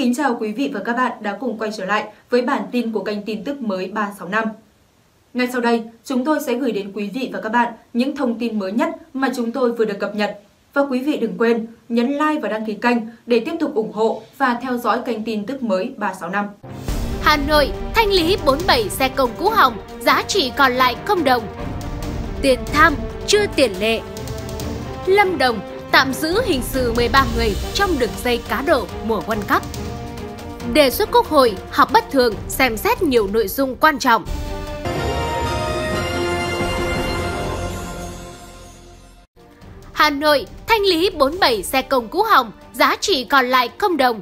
kính chào quý vị và các bạn đã cùng quay trở lại với bản tin của kênh tin tức mới 365. Ngay sau đây, chúng tôi sẽ gửi đến quý vị và các bạn những thông tin mới nhất mà chúng tôi vừa được cập nhật. Và quý vị đừng quên nhấn like và đăng ký kênh để tiếp tục ủng hộ và theo dõi kênh tin tức mới 365. Hà Nội thanh lý 47 xe công cũ hỏng, giá trị còn lại không đồng. Tiền tham chưa tiền lệ. Lâm Đồng tạm giữ hình sự 13 người trong đường dây cá độ mùa World Cup. Đề xuất Quốc hội họp bất thường xem xét nhiều nội dung quan trọng. Hà Nội thanh lý 47 xe công cũ hỏng, giá trị còn lại không đồng.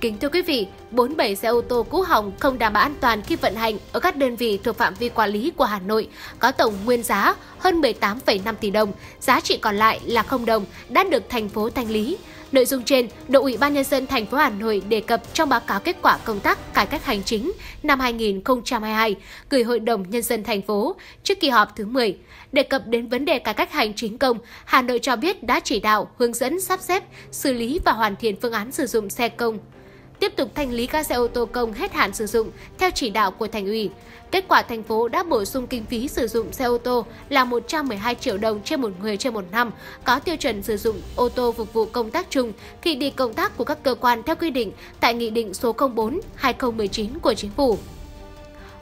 Kính thưa quý vị, 47 xe ô tô cũ hỏng không đảm bảo an toàn khi vận hành ở các đơn vị thuộc phạm vi quản lý của Hà Nội có tổng nguyên giá hơn 18,5 tỷ đồng, giá trị còn lại là không đồng đã được thành phố thanh lý. Nội dung trên được Ủy ban nhân dân thành phố Hà Nội đề cập trong báo cáo kết quả công tác cải cách hành chính năm 2022 gửi Hội đồng nhân dân thành phố trước kỳ họp thứ 10. Đề cập đến vấn đề cải cách hành chính công, Hà Nội cho biết đã chỉ đạo hướng dẫn sắp xếp, xử lý và hoàn thiện phương án sử dụng xe công tiếp tục thanh lý các xe ô tô công hết hạn sử dụng theo chỉ đạo của thành ủy. Kết quả thành phố đã bổ sung kinh phí sử dụng xe ô tô là 112 triệu đồng trên một người trên một năm, có tiêu chuẩn sử dụng ô tô phục vụ công tác chung khi đi công tác của các cơ quan theo quy định tại Nghị định số 04-2019 của Chính phủ.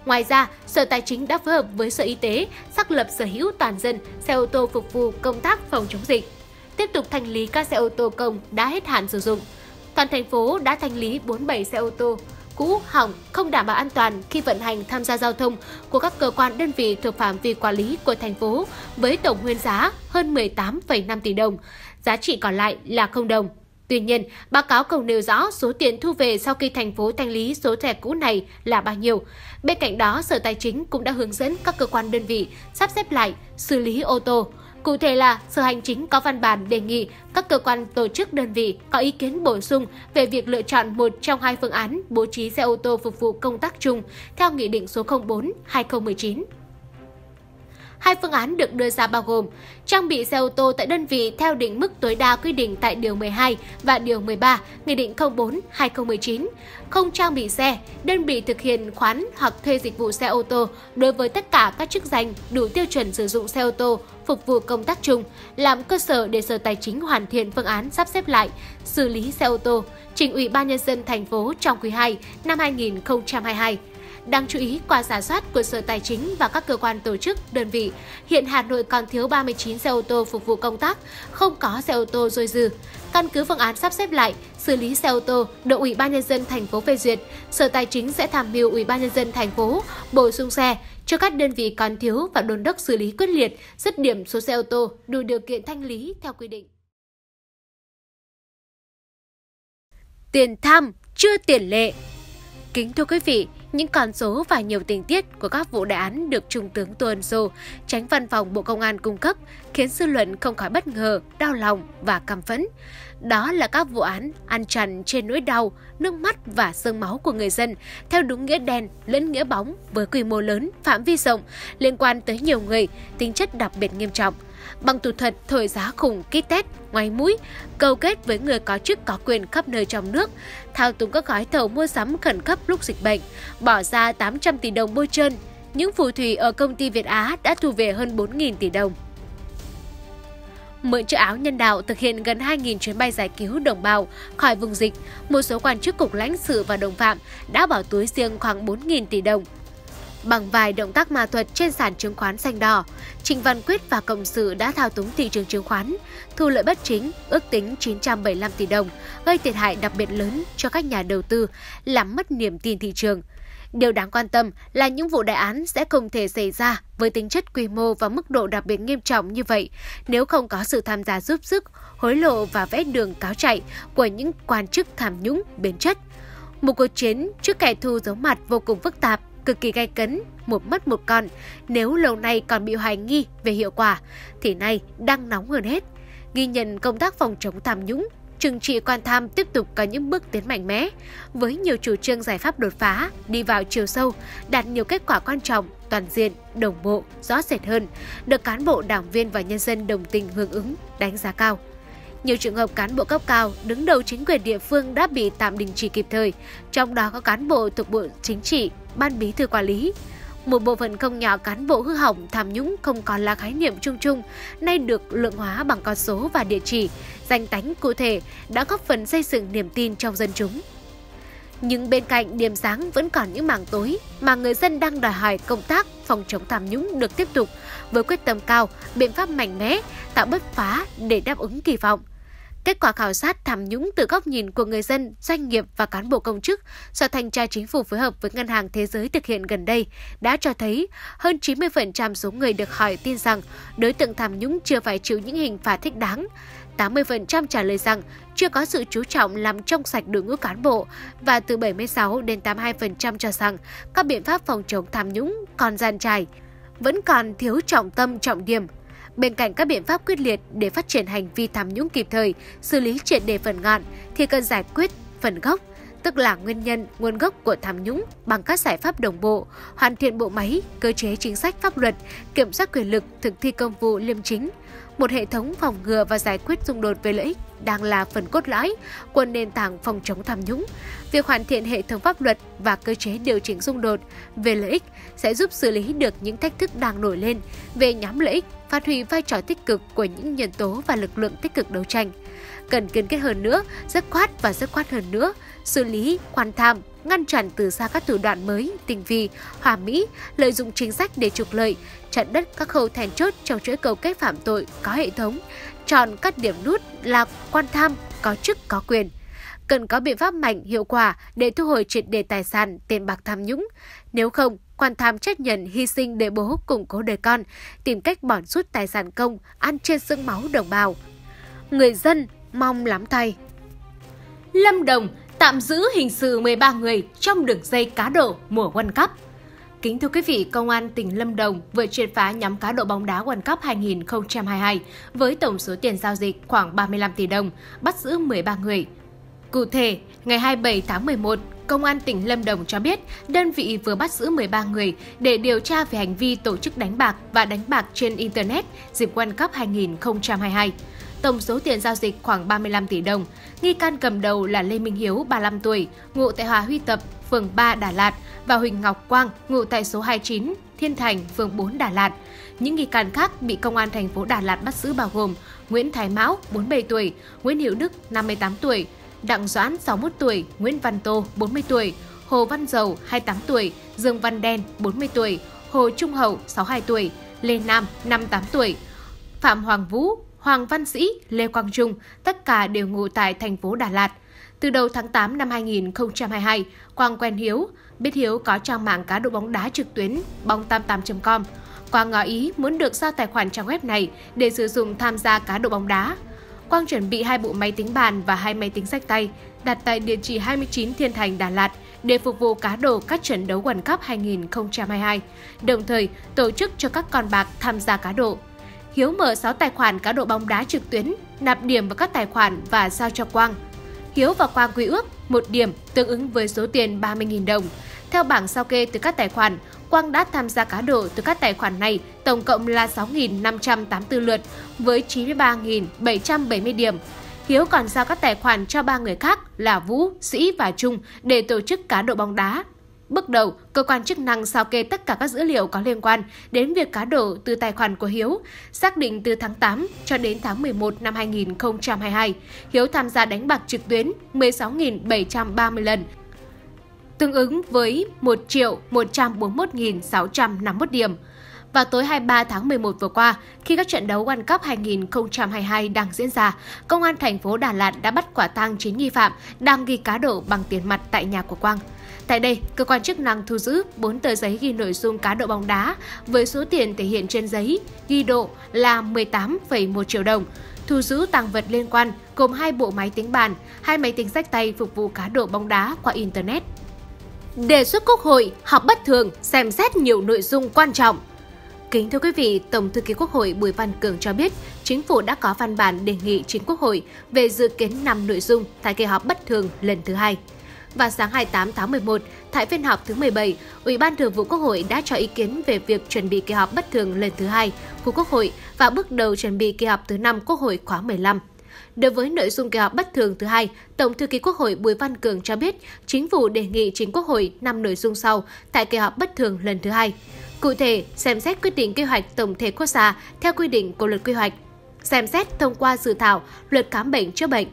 Ngoài ra, Sở Tài chính đã phối hợp với Sở Y tế xác lập sở hữu toàn dân xe ô tô phục vụ công tác phòng chống dịch. Tiếp tục thanh lý các xe ô tô công đã hết hạn sử dụng toàn thành phố đã thanh lý 47 xe ô tô cũ, hỏng, không đảm bảo an toàn khi vận hành tham gia giao thông của các cơ quan đơn vị thuộc phạm vi quản lý của thành phố với tổng nguyên giá hơn 18,5 tỷ đồng, giá trị còn lại là không đồng. Tuy nhiên, báo cáo không nêu rõ số tiền thu về sau khi thành phố thanh lý số thẻ cũ này là bao nhiêu. Bên cạnh đó, Sở Tài chính cũng đã hướng dẫn các cơ quan đơn vị sắp xếp lại, xử lý ô tô, Cụ thể là, Sở Hành chính có văn bản đề nghị các cơ quan tổ chức đơn vị có ý kiến bổ sung về việc lựa chọn một trong hai phương án bố trí xe ô tô phục vụ công tác chung theo Nghị định số 04-2019. Hai phương án được đưa ra bao gồm trang bị xe ô tô tại đơn vị theo định mức tối đa quy định tại Điều 12 và Điều 13 Nghị định 04-2019, không trang bị xe, đơn vị thực hiện khoán hoặc thuê dịch vụ xe ô tô đối với tất cả các chức danh đủ tiêu chuẩn sử dụng xe ô tô phục vụ công tác chung, làm cơ sở để Sở Tài chính hoàn thiện phương án sắp xếp lại, xử lý xe ô tô, trình Ủy ban Nhân dân thành phố trong quý 2 năm 2022. Đáng chú ý, qua giả soát của Sở Tài chính và các cơ quan tổ chức, đơn vị, hiện Hà Nội còn thiếu 39 xe ô tô phục vụ công tác, không có xe ô tô dôi dư. Căn cứ phương án sắp xếp lại, xử lý xe ô tô được Ủy ban nhân dân thành phố phê duyệt, Sở Tài chính sẽ tham mưu Ủy ban nhân dân thành phố bổ sung xe cho các đơn vị còn thiếu và đôn đốc xử lý quyết liệt, dứt điểm số xe ô tô đủ điều kiện thanh lý theo quy định. Tiền tham chưa tiền lệ Kính thưa quý vị, những con số và nhiều tình tiết của các vụ đại án được Trung tướng Tuân Sô, tránh văn phòng Bộ Công an cung cấp, khiến dư luận không khỏi bất ngờ, đau lòng và căm phẫn. Đó là các vụ án ăn chặn trên nỗi đau, nước mắt và sương máu của người dân, theo đúng nghĩa đen lẫn nghĩa bóng với quy mô lớn, phạm vi rộng, liên quan tới nhiều người, tính chất đặc biệt nghiêm trọng – bằng thủ thuật thổi giá khủng kít tét, ngoài mũi, câu kết với người có chức có quyền khắp nơi trong nước, thao túng các gói thầu mua sắm khẩn cấp lúc dịch bệnh, bỏ ra 800 tỷ đồng bôi trơn. Những phù thủy ở công ty Việt Á đã thu về hơn 4.000 tỷ đồng. Mượn chiếc áo nhân đạo thực hiện gần 2.000 chuyến bay giải cứu đồng bào khỏi vùng dịch, một số quan chức cục lãnh sự và đồng phạm đã bỏ túi riêng khoảng 4.000 tỷ đồng Bằng vài động tác ma thuật trên sàn chứng khoán xanh đỏ, Trịnh Văn Quyết và Cộng sự đã thao túng thị trường chứng khoán, thu lợi bất chính ước tính 975 tỷ đồng, gây thiệt hại đặc biệt lớn cho các nhà đầu tư, làm mất niềm tin thị trường. Điều đáng quan tâm là những vụ đại án sẽ không thể xảy ra với tính chất quy mô và mức độ đặc biệt nghiêm trọng như vậy nếu không có sự tham gia giúp sức, hối lộ và vẽ đường cáo chạy của những quan chức tham nhũng biến chất. Một cuộc chiến trước kẻ thù giấu mặt vô cùng phức tạp cực kỳ gay cấn, một mất một con. Nếu lâu nay còn bị hoài nghi về hiệu quả, thì nay đang nóng hơn hết. Ghi nhận công tác phòng chống tham nhũng, trừng trị quan tham tiếp tục có những bước tiến mạnh mẽ, với nhiều chủ trương giải pháp đột phá, đi vào chiều sâu, đạt nhiều kết quả quan trọng, toàn diện, đồng bộ, rõ rệt hơn, được cán bộ, đảng viên và nhân dân đồng tình hưởng ứng, đánh giá cao. Nhiều trường hợp cán bộ cấp cao đứng đầu chính quyền địa phương đã bị tạm đình chỉ kịp thời, trong đó có cán bộ thuộc Bộ Chính trị, Ban Bí thư Quản lý. Một bộ phận không nhỏ cán bộ hư hỏng tham nhũng không còn là khái niệm chung chung, nay được lượng hóa bằng con số và địa chỉ, danh tánh cụ thể đã góp phần xây dựng niềm tin trong dân chúng. Nhưng bên cạnh điểm sáng vẫn còn những mảng tối mà người dân đang đòi hỏi công tác phòng chống tham nhũng được tiếp tục với quyết tâm cao, biện pháp mạnh mẽ, tạo bứt phá để đáp ứng kỳ vọng. Kết quả khảo sát tham nhũng từ góc nhìn của người dân, doanh nghiệp và cán bộ công chức do Thanh tra Chính phủ phối hợp với Ngân hàng Thế giới thực hiện gần đây đã cho thấy hơn 90% số người được hỏi tin rằng đối tượng tham nhũng chưa phải chịu những hình phạt thích đáng. 80% trả lời rằng chưa có sự chú trọng làm trong sạch đội ngũ cán bộ và từ 76 đến 82% cho rằng các biện pháp phòng chống tham nhũng còn gian trải, vẫn còn thiếu trọng tâm trọng điểm. Bên cạnh các biện pháp quyết liệt để phát triển hành vi tham nhũng kịp thời, xử lý triệt đề phần ngọn thì cần giải quyết phần gốc, tức là nguyên nhân, nguồn gốc của tham nhũng bằng các giải pháp đồng bộ, hoàn thiện bộ máy, cơ chế chính sách pháp luật, kiểm soát quyền lực, thực thi công vụ liêm chính, một hệ thống phòng ngừa và giải quyết xung đột về lợi ích đang là phần cốt lõi của nền tảng phòng chống tham nhũng. Việc hoàn thiện hệ thống pháp luật và cơ chế điều chỉnh xung đột về lợi ích sẽ giúp xử lý được những thách thức đang nổi lên về nhóm lợi ích, phát huy vai trò tích cực của những nhân tố và lực lượng tích cực đấu tranh. Cần kiên kết hơn nữa, rất khoát và rất khoát hơn nữa, xử lý, quan tham, ngăn chặn từ xa các thủ đoạn mới, tinh vi, hòa mỹ, lợi dụng chính sách để trục lợi, chặn đất các khâu then chốt trong chuỗi cầu kết phạm tội có hệ thống, chọn các điểm nút là quan tham, có chức có quyền. Cần có biện pháp mạnh, hiệu quả để thu hồi triệt đề tài sản, tiền bạc tham nhũng. Nếu không, quan tham trách nhận hy sinh để bố củng cố đời con, tìm cách bỏ rút tài sản công, ăn trên xương máu đồng bào. Người dân mong lắm tay. Lâm Đồng tạm giữ hình sự 13 người trong đường dây cá độ mùa World Cup. Kính thưa quý vị, Công an tỉnh Lâm Đồng vừa triệt phá nhóm cá độ bóng đá World Cup 2022 với tổng số tiền giao dịch khoảng 35 tỷ đồng, bắt giữ 13 người. Cụ thể, ngày 27 tháng 11, Công an tỉnh Lâm Đồng cho biết đơn vị vừa bắt giữ 13 người để điều tra về hành vi tổ chức đánh bạc và đánh bạc trên Internet dịp World Cup 2022 tổng số tiền giao dịch khoảng 35 tỷ đồng. Nghi can cầm đầu là Lê Minh Hiếu, 35 tuổi, ngụ tại Hòa Huy Tập, phường 3 Đà Lạt và Huỳnh Ngọc Quang, ngụ tại số 29 Thiên Thành, phường 4 Đà Lạt. Những nghi can khác bị công an thành phố Đà Lạt bắt giữ bao gồm Nguyễn Thái Mão, 47 tuổi, Nguyễn Hữu Đức, 58 tuổi, Đặng Doãn, 61 tuổi, Nguyễn Văn Tô, 40 tuổi, Hồ Văn Dầu, 28 tuổi, Dương Văn Đen, 40 tuổi, Hồ Trung Hậu, 62 tuổi, Lê Nam, 58 tuổi, Phạm Hoàng Vũ, Hoàng Văn Sĩ, Lê Quang Trung, tất cả đều ngụ tại thành phố Đà Lạt. Từ đầu tháng 8 năm 2022, Quang quen Hiếu, biết Hiếu có trang mạng cá độ bóng đá trực tuyến bóng88.com. Quang ngỏ ý muốn được giao tài khoản trang web này để sử dụng tham gia cá độ bóng đá. Quang chuẩn bị hai bộ máy tính bàn và hai máy tính sách tay đặt tại địa chỉ 29 Thiên Thành, Đà Lạt để phục vụ cá độ các trận đấu World Cup 2022, đồng thời tổ chức cho các con bạc tham gia cá độ. Hiếu mở 6 tài khoản cá độ bóng đá trực tuyến, nạp điểm vào các tài khoản và giao cho Quang. Hiếu và Quang quy ước một điểm tương ứng với số tiền 30.000 đồng. Theo bảng sao kê từ các tài khoản, Quang đã tham gia cá độ từ các tài khoản này tổng cộng là 6.584 lượt với 93.770 điểm. Hiếu còn giao các tài khoản cho ba người khác là Vũ, Sĩ và Trung để tổ chức cá độ bóng đá Bước đầu, cơ quan chức năng sao kê tất cả các dữ liệu có liên quan đến việc cá độ từ tài khoản của Hiếu, xác định từ tháng 8 cho đến tháng 11 năm 2022, Hiếu tham gia đánh bạc trực tuyến 16.730 lần, tương ứng với 1 triệu 141.651 điểm. Vào tối 23 tháng 11 vừa qua, khi các trận đấu World Cup 2022 đang diễn ra, Công an thành phố Đà Lạt đã bắt quả tang 9 nghi phạm đang ghi cá độ bằng tiền mặt tại nhà của Quang. Tại đây, cơ quan chức năng thu giữ 4 tờ giấy ghi nội dung cá độ bóng đá với số tiền thể hiện trên giấy ghi độ là 18,1 triệu đồng. Thu giữ tăng vật liên quan gồm hai bộ máy tính bàn, hai máy tính sách tay phục vụ cá độ bóng đá qua Internet. Đề xuất Quốc hội họp bất thường xem xét nhiều nội dung quan trọng. Kính thưa quý vị, Tổng thư ký Quốc hội Bùi Văn Cường cho biết, Chính phủ đã có văn bản đề nghị chính Quốc hội về dự kiến 5 nội dung tại kỳ họp bất thường lần thứ hai. Vào sáng 28 tháng 11, tại phiên họp thứ 17, Ủy ban Thường vụ Quốc hội đã cho ý kiến về việc chuẩn bị kỳ họp bất thường lần thứ hai của Quốc hội và bước đầu chuẩn bị kỳ họp thứ 5 Quốc hội khóa 15. Đối với nội dung kỳ họp bất thường thứ hai, Tổng thư ký Quốc hội Bùi Văn Cường cho biết, chính phủ đề nghị chính Quốc hội năm nội dung sau tại kỳ họp bất thường lần thứ hai. Cụ thể, xem xét quyết định kế hoạch tổng thể quốc gia theo quy định của luật quy hoạch, xem xét thông qua dự thảo luật khám bệnh chữa bệnh,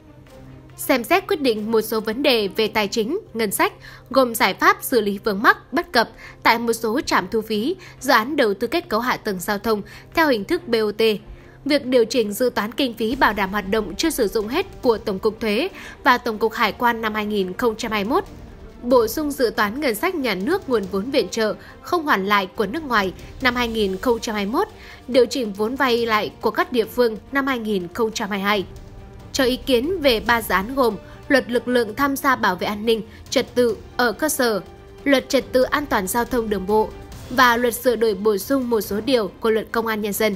xem xét quyết định một số vấn đề về tài chính, ngân sách, gồm giải pháp xử lý vướng mắc, bất cập tại một số trạm thu phí, dự án đầu tư kết cấu hạ tầng giao thông theo hình thức BOT. Việc điều chỉnh dự toán kinh phí bảo đảm hoạt động chưa sử dụng hết của Tổng cục Thuế và Tổng cục Hải quan năm 2021 bổ sung dự toán ngân sách nhà nước nguồn vốn viện trợ không hoàn lại của nước ngoài năm 2021, điều chỉnh vốn vay lại của các địa phương năm 2022 cho ý kiến về ba dự án gồm Luật lực lượng tham gia bảo vệ an ninh, trật tự ở cơ sở, Luật trật tự an toàn giao thông đường bộ và Luật sửa đổi bổ sung một số điều của Luật Công an nhân dân.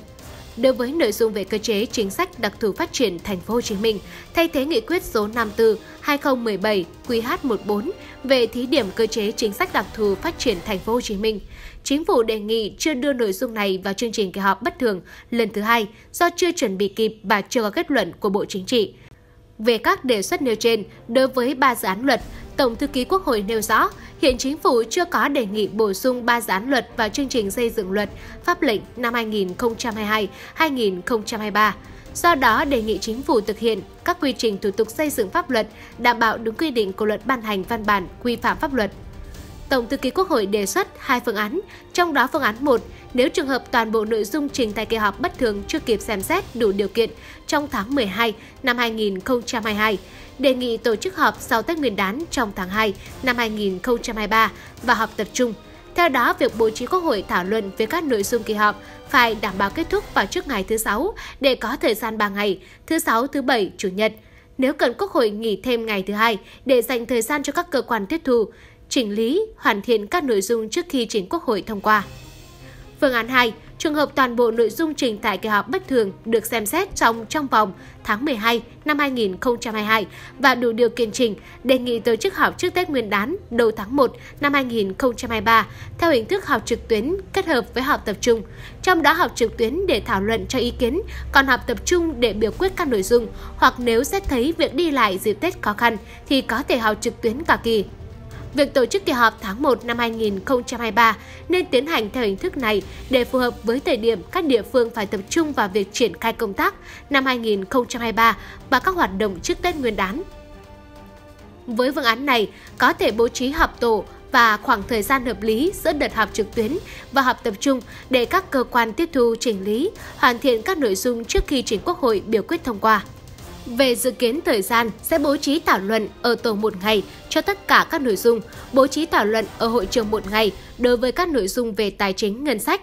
Đối với nội dung về cơ chế chính sách đặc thù phát triển thành phố Hồ Chí Minh, thay thế nghị quyết số 54/2017 QH14 về thí điểm cơ chế chính sách đặc thù phát triển thành phố Hồ Chí Minh, Chính phủ đề nghị chưa đưa nội dung này vào chương trình kỳ họp bất thường lần thứ hai do chưa chuẩn bị kịp và chưa có kết luận của Bộ Chính trị. Về các đề xuất nêu trên, đối với ba dự án luật, Tổng thư ký Quốc hội nêu rõ, hiện chính phủ chưa có đề nghị bổ sung ba dự án luật vào chương trình xây dựng luật pháp lệnh năm 2022-2023. Do đó, đề nghị chính phủ thực hiện các quy trình thủ tục xây dựng pháp luật đảm bảo đúng quy định của luật ban hành văn bản quy phạm pháp luật Tổng thư ký Quốc hội đề xuất hai phương án, trong đó phương án 1, nếu trường hợp toàn bộ nội dung trình tại kỳ họp bất thường chưa kịp xem xét đủ điều kiện trong tháng 12 năm 2022, đề nghị tổ chức họp sau Tết Nguyên đán trong tháng 2 năm 2023 và họp tập trung. Theo đó, việc bố trí Quốc hội thảo luận về các nội dung kỳ họp phải đảm bảo kết thúc vào trước ngày thứ Sáu để có thời gian 3 ngày, thứ Sáu, thứ Bảy, Chủ nhật. Nếu cần Quốc hội nghỉ thêm ngày thứ hai để dành thời gian cho các cơ quan tiếp thu, chỉnh lý, hoàn thiện các nội dung trước khi trình Quốc hội thông qua. Phương án 2, trường hợp toàn bộ nội dung trình tại kỳ họp bất thường được xem xét trong trong vòng tháng 12 năm 2022 và đủ điều kiện trình, đề nghị tổ chức họp trước Tết Nguyên đán đầu tháng 1 năm 2023 theo hình thức họp trực tuyến kết hợp với họp tập trung. Trong đó họp trực tuyến để thảo luận cho ý kiến, còn họp tập trung để biểu quyết các nội dung hoặc nếu xét thấy việc đi lại dịp Tết khó khăn thì có thể họp trực tuyến cả kỳ Việc tổ chức kỳ họp tháng 1 năm 2023 nên tiến hành theo hình thức này để phù hợp với thời điểm các địa phương phải tập trung vào việc triển khai công tác năm 2023 và các hoạt động trước Tết Nguyên đán. Với phương án này, có thể bố trí họp tổ và khoảng thời gian hợp lý giữa đợt họp trực tuyến và họp tập trung để các cơ quan tiếp thu chỉnh lý, hoàn thiện các nội dung trước khi trình Quốc hội biểu quyết thông qua. Về dự kiến thời gian sẽ bố trí thảo luận ở tổ một ngày cho tất cả các nội dung, bố trí thảo luận ở hội trường một ngày đối với các nội dung về tài chính ngân sách.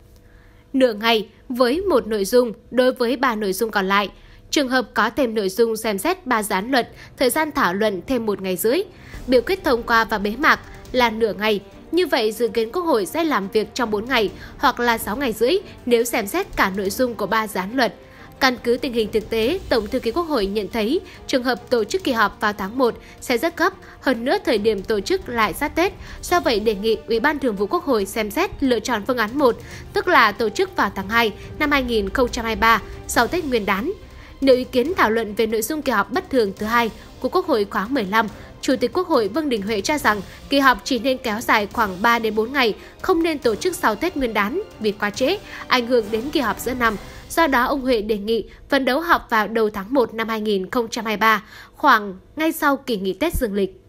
Nửa ngày với một nội dung đối với ba nội dung còn lại. Trường hợp có thêm nội dung xem xét ba gián luật, thời gian thảo luận thêm một ngày rưỡi. Biểu quyết thông qua và bế mạc là nửa ngày. Như vậy, dự kiến Quốc hội sẽ làm việc trong 4 ngày hoặc là 6 ngày rưỡi nếu xem xét cả nội dung của ba gián luật. Căn cứ tình hình thực tế, Tổng thư ký Quốc hội nhận thấy trường hợp tổ chức kỳ họp vào tháng 1 sẽ rất gấp, hơn nữa thời điểm tổ chức lại sát Tết. Do vậy đề nghị Ủy ban Thường vụ Quốc hội xem xét lựa chọn phương án 1, tức là tổ chức vào tháng 2 năm 2023 sau Tết Nguyên đán. Nếu ý kiến thảo luận về nội dung kỳ họp bất thường thứ hai của Quốc hội khóa 15, Chủ tịch Quốc hội Vương Đình Huệ cho rằng kỳ họp chỉ nên kéo dài khoảng 3 đến 4 ngày, không nên tổ chức sau Tết Nguyên đán vì quá trễ, ảnh hưởng đến kỳ họp giữa năm. Do đó, ông Huệ đề nghị phấn đấu họp vào đầu tháng 1 năm 2023, khoảng ngay sau kỳ nghỉ Tết dương lịch.